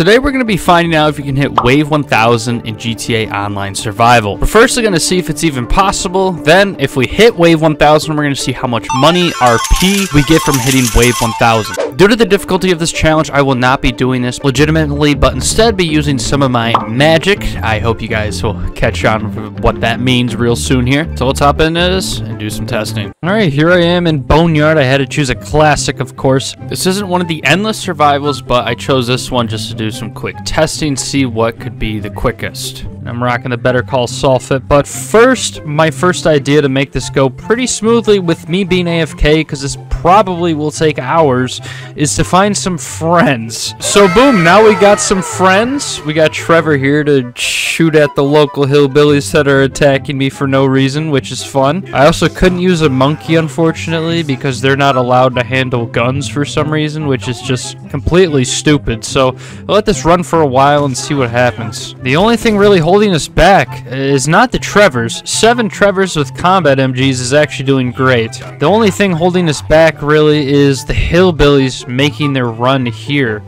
Today we're going to be finding out if you can hit Wave 1000 in GTA Online Survival. We're firstly going to see if it's even possible. Then, if we hit Wave 1000, we're going to see how much money, RP, we get from hitting Wave 1000. Due to the difficulty of this challenge, I will not be doing this legitimately, but instead be using some of my magic. I hope you guys will catch on what that means real soon here. So let's hop into this do some testing. Alright, here I am in Boneyard. I had to choose a classic, of course. This isn't one of the endless survivals, but I chose this one just to do some quick testing, see what could be the quickest. I'm rocking the Better Call Saul fit, but first, my first idea to make this go pretty smoothly with me being AFK, because this probably will take hours, is to find some friends. So boom, now we got some friends. We got Trevor here to shoot at the local hillbillies that are attacking me for no reason, which is fun. I also couldn't use a monkey, unfortunately, because they're not allowed to handle guns for some reason, which is just completely stupid. So I'll let this run for a while and see what happens. The only thing really holding us back is not the Trevors. Seven Trevors with combat MGs is actually doing great. The only thing holding us back really is the hillbillies making their run here.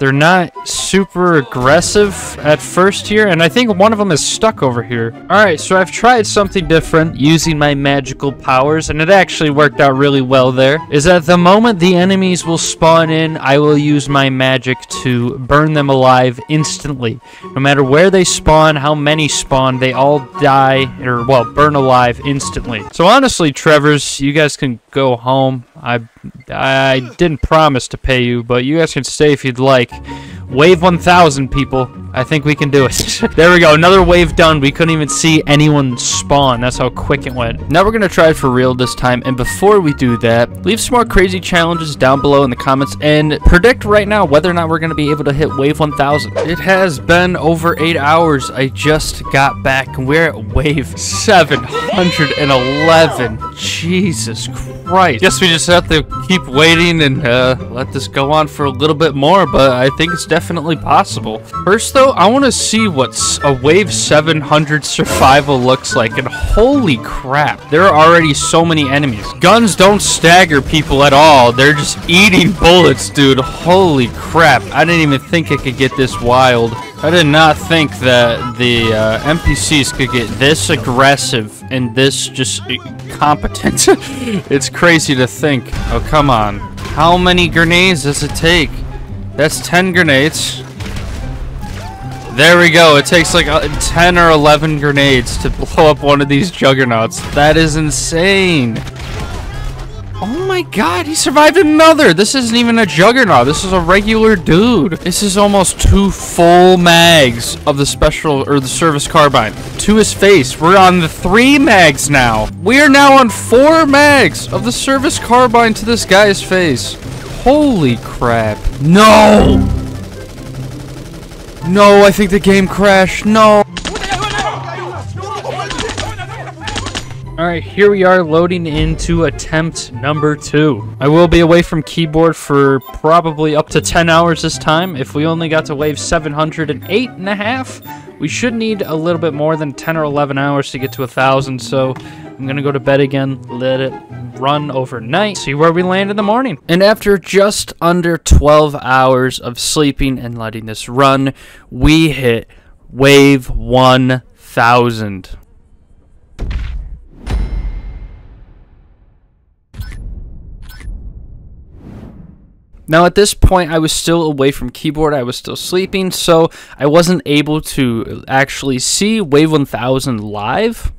They're not super aggressive at first here, and I think one of them is stuck over here. Alright, so I've tried something different using my magical powers, and it actually worked out really well there. Is that the moment the enemies will spawn in, I will use my magic to burn them alive instantly. No matter where they spawn, how many spawn, they all die, or, well, burn alive instantly. So honestly, Trevors, you guys can go home. I, I didn't promise to pay you, but you guys can stay if you'd like. Wave 1000, people. I think we can do it. there we go. Another wave done. We couldn't even see anyone spawn. That's how quick it went. Now we're going to try it for real this time. And before we do that, leave some more crazy challenges down below in the comments and predict right now whether or not we're going to be able to hit wave 1000. It has been over eight hours. I just got back and we're at wave 711. Jesus Christ. Guess we just have to keep waiting and uh, let this go on for a little bit more, but I think it's definitely possible. First, though, I want to see what a Wave 700 survival looks like, and holy crap, there are already so many enemies. Guns don't stagger people at all. They're just eating bullets, dude. Holy crap. I didn't even think it could get this wild. I did not think that the uh, NPCs could get this aggressive and this just competent. it's crazy to think. Oh, come on. How many grenades does it take? That's 10 grenades. There we go. It takes like uh, 10 or 11 grenades to blow up one of these juggernauts. That is insane. Oh my god, he survived another! This isn't even a juggernaut, this is a regular dude. This is almost two full mags of the special, or the service carbine. To his face. We're on the three mags now. We are now on four mags of the service carbine to this guy's face. Holy crap. No! No, I think the game crashed. No! Alright, here we are loading into attempt number two. I will be away from keyboard for probably up to 10 hours this time. If we only got to wave 708 and a half, we should need a little bit more than 10 or 11 hours to get to a 1,000, so I'm gonna go to bed again, let it run overnight, see where we land in the morning. And after just under 12 hours of sleeping and letting this run, we hit wave 1,000. Now at this point I was still away from keyboard, I was still sleeping, so I wasn't able to actually see Wave 1000 live.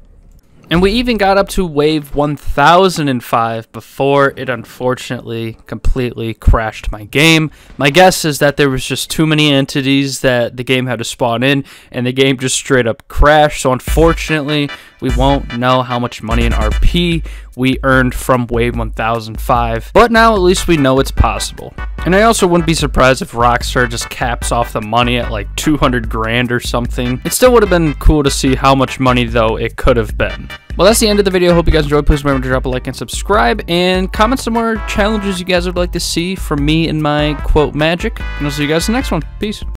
And we even got up to wave 1005 before it unfortunately completely crashed my game. My guess is that there was just too many entities that the game had to spawn in and the game just straight up crashed. So unfortunately, we won't know how much money in RP we earned from Wave 1005, but now at least we know it's possible. And I also wouldn't be surprised if Rockstar just caps off the money at like 200 grand or something. It still would have been cool to see how much money though it could have been. Well, that's the end of the video. Hope you guys enjoyed. Please remember to drop a like and subscribe, and comment some more challenges you guys would like to see from me and my quote magic. And I'll see you guys in the next one. Peace.